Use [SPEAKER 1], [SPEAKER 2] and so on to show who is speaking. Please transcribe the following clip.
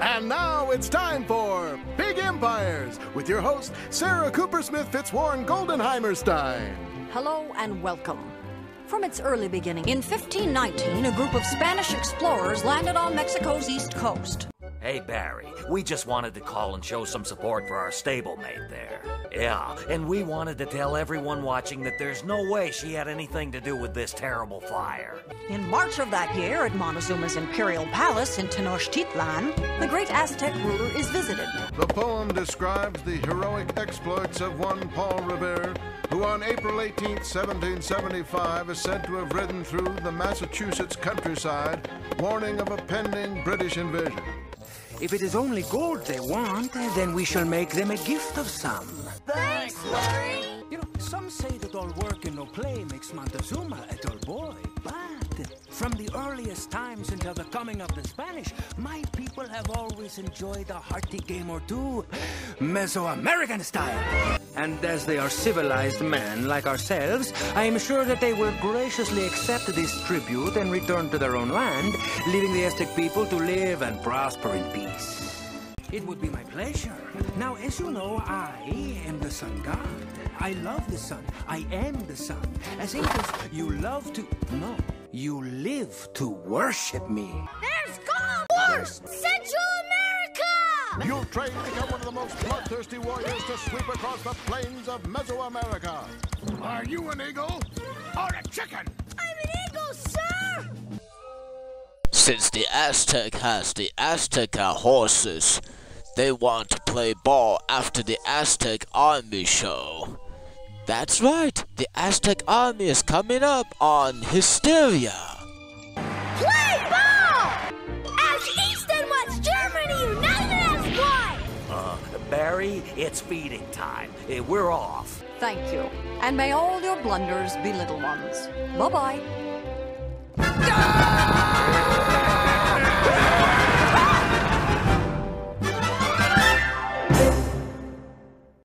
[SPEAKER 1] And now it's time for Big Empires with your host, Sarah Cooper Smith Fitzwarren Goldenheimerstein.
[SPEAKER 2] Hello and welcome. From its early beginning, in 1519, a group of Spanish explorers landed on Mexico's east coast.
[SPEAKER 3] Hey, Barry, we just wanted to call and show some support for our stablemate there. Yeah, and we wanted to tell everyone watching that there's no way she had anything to do with this terrible fire.
[SPEAKER 2] In March of that year, at Montezuma's imperial palace in Tenochtitlan, the great Aztec ruler is visited.
[SPEAKER 4] The poem describes the heroic exploits of one Paul Revere, who on April 18, 1775, is said to have ridden through the Massachusetts countryside, warning of a pending British invasion.
[SPEAKER 5] If it is only gold they want, then we shall make them a gift of some.
[SPEAKER 6] Thanks, Larry!
[SPEAKER 5] You know, some say that all work and no play makes Montezuma a dull boy. But from the earliest times until the coming of the Spanish, my people have always enjoyed a hearty game or two, Mesoamerican style. And as they are civilized men like ourselves, I am sure that they will graciously accept this tribute and return to their own land, leaving the Aztec people to live and prosper in peace. It would be my pleasure. Now, as you know, I am the sun god. I love the sun. I am the sun. As Incas, you love to. No, you live to worship me.
[SPEAKER 6] There's gold! Worse! Central America!
[SPEAKER 4] You've trained to become one of the most bloodthirsty warriors to sweep across the plains of Mesoamerica. Are you an eagle or a chicken?
[SPEAKER 6] I'm an eagle, sir!
[SPEAKER 7] Since the Aztec has the Azteca horses, they want to play ball after the Aztec Army show. That's right, the Aztec Army is coming up on Histeria.
[SPEAKER 6] Play ball! As East and West Germany united as one!
[SPEAKER 3] Uh, Barry, it's feeding time. Eh, We're off.
[SPEAKER 2] Thank you. And may all your blunders be little ones. Bye bye.